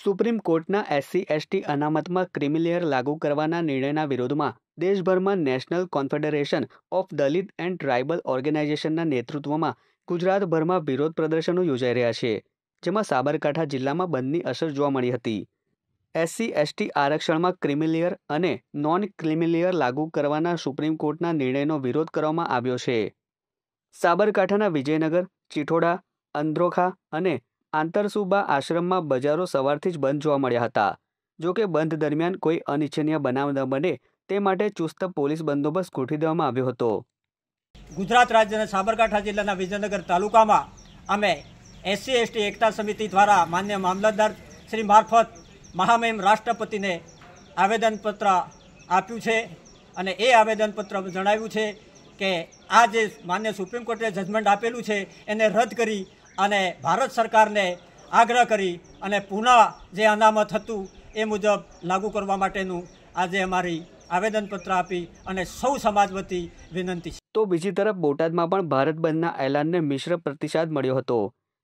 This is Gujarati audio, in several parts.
સુપ્રીમ કોર્ટના એસસી, એસટી અનામતમાં ક્રિમિલેયર લાગુ કરવાના નિર્ણયના વિરોધમાં દેશભરમાં national confederation of Dalit and tribal ઓર્ગેનાઇઝેશનના નેતૃત્વમાં ગુજરાતભરમાં વિરોધ પ્રદર્શનો યોજાઈ રહ્યા છે, જેમાં સાબરકાંઠા જિલ્લામાં બંધની અસર જોવા મળી હતી. એસસી, એસટી આરક્ષણમાં ક્રિમિલેયર અને નોન ક્રિમિલેયર લાગુ કરવાના સુપ્રીમ કોર્ટના નિર્ણયનો વિરોધ કરવામાં આવ્યો છે. સાબરકાંઠાના વિજયનગર ચિઠોડા અંદ્રોખા અને આંતરસુબા આશ્રમમાં બજારો સવારથી જ બંધ જોવા મળ્યા હતા. જોકે બંધ દરમિયાન કોઈ અનિચ્છનીય બનાવ ન બને, તે માટે ચુસ્ત પોલીસ બંદોબસ્ત ગોઠવી દેવામાં આવ્યો હતો. ગુજરાત રાજ્યના સાબરકાંઠા જિલ્લાના વિજયનગર તાલુકામાં અમે એસસી, એસટી, એકતા સમિતિ દ્વારા માન્ય મામલતદાર શ્રી મારફત મહામહિમ રાષ્ટ્રપતિને આવેદનપત્ર આપ્યું છે અને એ આવેદનપત્ર જણાવ્યું છે કે આ જે માન્ય સુપ્રીમ કોર્ટે જજમેન્ટ આપેલું છે, એને રદ કરી અને ભારત સરકારને આગ્રહ કરી અને પુનઃ જે અનામત હતું એ મુજબ લાગુ કરવા માટેનું આજે અમારી આવેદનપત્ર આપી અને સૌ સમાજ વતી વિનંતી છે. તો બીજી તરફ બોટાદમાં પણ ભારત બંધના એલાનને મિશ્ર પ્રતિસાદ મળ્યો હતો.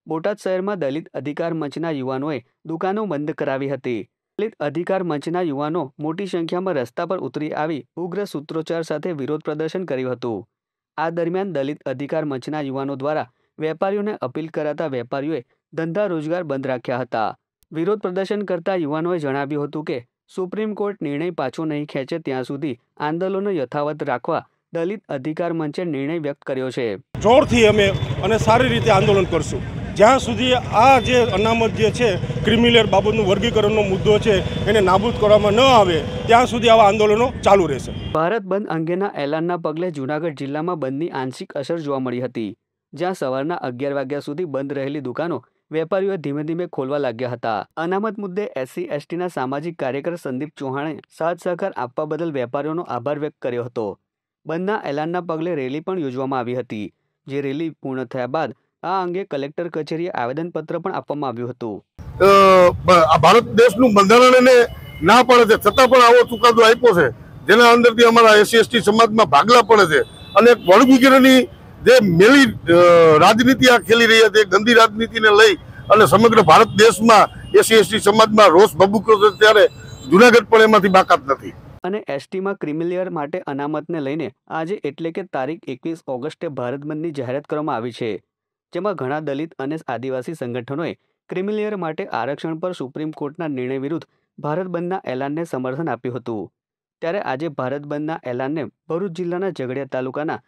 બોટાદ શહેરમાં દલિત અધિકાર મંચના યુવાનોએ દુકાનો બંધ કરાવી હતી. દલિત અધિકાર મંચના યુવાનો મોટી સંખ્યામાં રસ્તા પર ઉતરી આવી ઉગ્ર સૂત્રોચ્ચાર સાથે વિરોધ પ્રદર્શન કર્યું હતું. આ દરમિયાન દલિત અધિકાર મંચના યુવાનો દ્વારા વેપારીઓને અપીલ કરાતા વેપારીઓએ ધંધા રોજગાર બંધ રાખ્યા હતા. વિરોધ પ્રદર્શન કરતા યુવાનોએ જણાવ્યું હતું કે સુપ્રીમ કોર્ટ નિર્ણય પાછો નહીં ખેંચે ત્યાં સુધી આંદોલનો યથાવત રાખવા દલિત અધિકાર મંચે નિર્ણય વ્યક્ત કર્યો છે. જોરથી અમે અને સારી રીતે આંદોલન કરશું. જ્યાં સુધી આ જે અનામત જે છે ક્રિમિનલ બાબતનું વર્ગીકરણનો મુદ્દો છે એને નાબૂદ કરવામાં ન આવે ત્યાં સુધી આવા આંદોલનો ચાલુ રહેશે. ભારત બંધ અંગેના એલાનના પગલે જૂનાગઢ જિલ્લામાં બંધની આંશિક અસર જોવા મળી હતી. જ્યાં સવારના અગિયાર વાગ્યા સુધી બંધ રહેલી દુકાનો વેપારીઓ ધીમે ધીમે ખોલવા લાગ્યા હતા. અનામત મુદ્દે એસસી, એસટીના સામાજિક કાર્યકર સંદીપ ચૌહાણે સાથ સહકાર આપવા બદલ વેપારીઓનો આભાર વ્યક્ત કર્યો હતો. બંધના એલાનના પગલે રેલી પણ યોજવામાં આવી હતી, જે રેલી પૂર્ણ થયા બાદ આ અંગે કલેક્ટર કચેરીએ આવેદનપત્ર પણ આપવામાં આવ્યું હતું. ભારત દેશનું બંધારણ એને ના પડે છે, છતાં પણ આવો ચુકાદો આપ્યો છે, જેના અંદરથી અમારા એસસી, એસટી સમાજમાં ભાગલા પડે છે. અને વર્ગીકરણની જે મેલી રાજનીતિ આ ખેલી રહી હતી ગંદી રાજનીતિને લઈ અને સમગ્ર ભારત દેશમાં એસી એસટી સમાજમાં રોષ ભભૂકો છે ત્યારે જુનાગઢ પણ એમાંથી બાકાત નથી. અને એસટીમાં ક્રિમિલિયર માટે અનામતને લઈને આજે એટલે કે તારીખ એકવીસ ઓગસ્ટે ભારત બંધની જાહેરાત કરવામાં આવી છે, જેમાં ઘણા દલિત અને આદિવાસી સંગઠનોએ ક્રિમિલિયર માટે આરક્ષણ પર સુપ્રીમ કોર્ટના નિર્ણય વિરુદ્ધ ભારત બંધના એલાનને સમર્થન આપ્યું હતું. ત્યારે આજે ભારત બંધના એલાનને ભરૂચ જિલ્લાના ઝઘડિયા તાલુકાના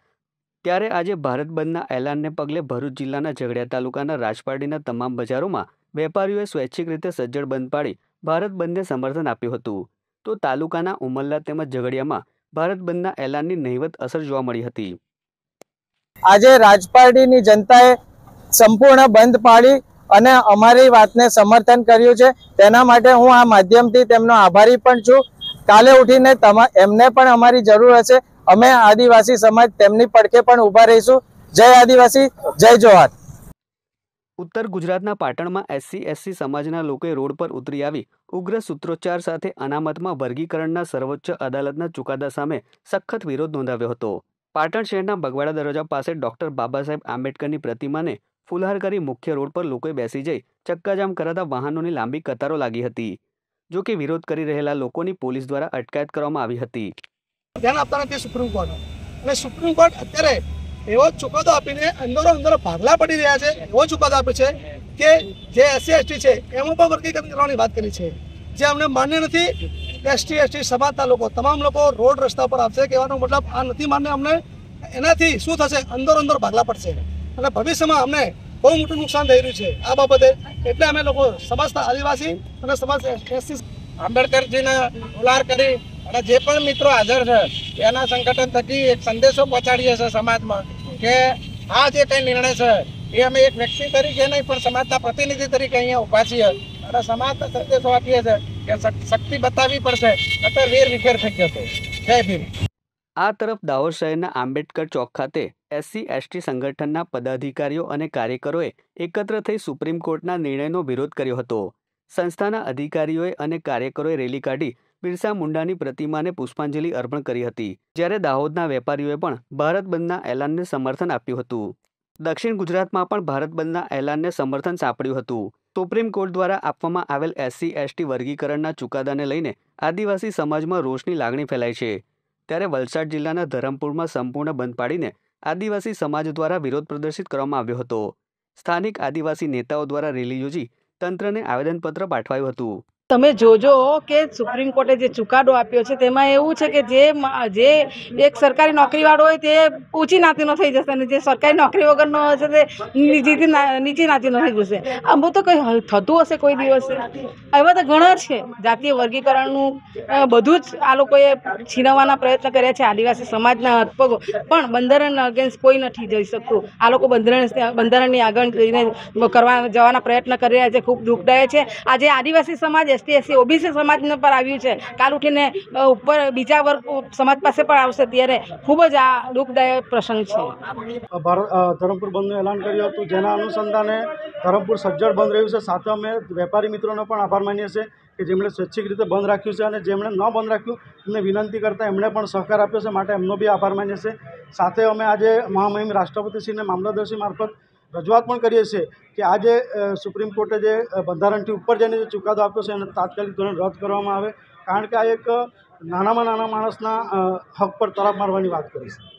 ત્યારે આજે ભારત બંધના એલાનને પગલે ભરૂચ જિલ્લાના ઝઘડિયા તાલુકાના રાજપારડીના તમામ બજારોમાં વેપારીઓએ સ્વૈચ્છિક રીતે સજ્જડ બંધ પાડી ભારત બંધને સમર્થન આપ્યું હતું. તો તાલુકાના ઉમરલા તેમજ ઝઘડિયામાં ભારત બંધના એલાનની નહિવત અસર જોવા મળી હતી. આજે રાજપારડીની જનતાએ સંપૂર્ણ બંધ પાડી અને અમારી વાતને સમર્થન કર્યું છે. તેના માટે હું આ માધ્યમથી તેમનો આભારી પણ છું. કાલે ઉઠીને એમને પણ અમારી જરૂર હશે. અમે આદિવાસી સમાજ તેમની પડખે પણ ઊભા રહીશું. જય આદિવાસી, જય જોહાર. ઉત્તર ગુજરાતના પાટણમાં એસસી એસસી સમાજના લોકોએ રોડ પર ઉતરી આવી ઉગ્ર સૂત્રોચ્ચાર સાથે અનામતમાં વર્ગીકરણના સર્વોચ્ચ અદાલતના ચુકાદા સામે સખત વિરોધ નોંધાવ્યો હતો. પાટણ શહેરના બગવાડા દરવાજા પાસે ડોક્ટર બાબા સાહેબ આંબેડકરની પ્રતિમાને ફુલહાર કરી મુખ્ય રોડ પર લોકોએ બેસી જઈ ચક્કાજામ કરાતા વાહનોની લાંબી કતારો લાગી હતી જો કે વિરોધ કરી રહેલા લોકોની પોલીસ દ્વારા અટકાયત કરવામાં આવી હતી. ધ્યાન આપતા નથી સુપ્રીમ કોર્ટ અને સુપ્રીમ કોર્ટ અત્યારે એવો ચુકાદો આપીને અંદરો અંદર ભાગલા પડી રહ્યા છે, એવો ચુકાદો આપે છે કે જે એસસી, એસટી છે, એમાં પણ વર્ગીકરણ કરવાની વાત કરી છે. જે અમને માન્ય નથી, એસટી એસટી સમાજના લોકો તમામ લોકો રોડ રસ્તા પર આવશે કહેવાનો મતલબ આ નથી માન્ય, અમને એનાથી શું થશે? અંદર અંદર ભાગલા પડશે. અને ભવિષ્યમાં અમને બહુ મોટું નુકસાન થઈ રહ્યું છે આ બાબતે. એટલે અમે લોકો સમાજના આદિવાસી અને સમાજ એસસી, આંબેડકરજીને ઉલાર કરી અને જે પણ મિત્રો હાજર છે, એના સંગઠન થકી એક સંદેશો પહોંચાડીએ છીએ સમાજમાં કે આ જે કંઈ નિર્ણય છે, એ અમે એક વ્યક્તિ તરીકે નહીં, પણ સમાજના પ્રતિનિધિ તરીકે અહીંયા ઊભા છીએ. અને સમાજના સંદેશો આપીએ છીએ કે શક્તિ બતાવવી પડશે નતર વેર વિખેર થઈ જશે જય ભીમ. આ તરફ દાહોદ શહેરના આંબેડકર ચોક ખાતે એસસી, એસટી સંગઠનના પદાધિકારીઓ અને કાર્યકરોએ એકત્ર થઈ સુપ્રીમ કોર્ટના નિર્ણયનો વિરોધ કર્યો હતો. સંસ્થાના અધિકારીઓએ અને કાર્યકરોએ રેલી કાઢી બિરસા મુંડાની પ્રતિમાને પુષ્પાંજલિ અર્પણ કરી હતી, જ્યારે દાહોદના વેપારીઓએ પણ ભારત બંધના એલાનને સમર્થન આપ્યું હતું. દક્ષિણ ગુજરાતમાં પણ ભારત બંધના એલાનને સમર્થન સાંપડ્યું હતું. સુપ્રીમ કોર્ટ દ્વારા આપવામાં આવેલ એસસી, એસટી વર્ગીકરણના ચુકાદાને લઈને આદિવાસી સમાજમાં રોષની લાગણી ફેલાઈ છે. ત્યારે વલસાડ જિલ્લાના ધરમપુરમાં સંપૂર્ણ બંધ પાડીને આદિવાસી સમાજ દ્વારા વિરોધ પ્રદર્શિત કરવામાં આવ્યો હતો. સ્થાનિક આદિવાસી નેતાઓ દ્વારા રેલી યોજી તંત્રને આવેદનપત્ર પાઠવાયું હતું. તમે જોજો કે સુપ્રીમ કોર્ટે જે ચુકાદો આપ્યો છે, તેમાં એવું છે કે જે જે એક સરકારી નોકરીવાળો હોય તે ઊંચી નાતીનો થઈ જશે અને જે સરકારી નોકરી વગરનો હશે તે નીચી ના- નીચી નાતીનો થઈ જશે. આમ તો કંઈ થતું હશે કોઈ દિવસે? એવા તો ઘણા છે. જાતીય વર્ગીકરણનું બધું જ આ લોકોએ છીનવવાના પ્રયત્ન કર્યા છે. આદિવાસી સમાજના હથપગો. પણ બંધારણ અગેન્સ્ટ કોઈ નથી જઈ શકતું. આ લોકો બંધારણ, બંધારણની આગળ જઈને કરવા, જવાના પ્રયત્ન કરી રહ્યા છે. ખૂબ દુઃખદાયક છે. આજે આદિવાસી સમાજ એસટી એસસી ઓબીસી સમાજને પર આવ્યું છે. કાલ ઉઠીને ઉપર બીજા વર્ગ સમાજ પાસે પણ આવશે ત્યારે ખૂબ જ આ દુઃખદાયક પ્રસંગ છે. ભારત ધરમપુર બંધનું એલાન કર્યું હતું. જેના અનુસંધાને ધરમપુર સજ્જડ બંધ રહ્યું છે. સાથે અમે વેપારી મિત્રોનો પણ આભાર માનીએ છીએ કે જેમણે સ્વૈચ્છિક રીતે બંધ રાખ્યું છે અને જેમણે ન બંધ રાખ્યું, એમને વિનંતી કરતાં એમણે પણ સહકાર આપ્યો છે. માટે એમનો બી આભાર માનીએ છીએ. સાથે અમે આજે મહામહિમ રાષ્ટ્રપતિશ્રીને મામલતદારશ્રી મારફત રજૂઆત પણ કરીએ છીએ કે આજે સુપ્રીમ કોર્ટે જે બંધારણથી ઉપર જઈને જે ચુકાદો આપ્યો છે એને તાત્કાલિક ધોરણે રદ કરવામાં આવે. કારણ કે આ એક નાનામાં નાના માણસના હક પર તરાપ મારવાની વાત કરી છે.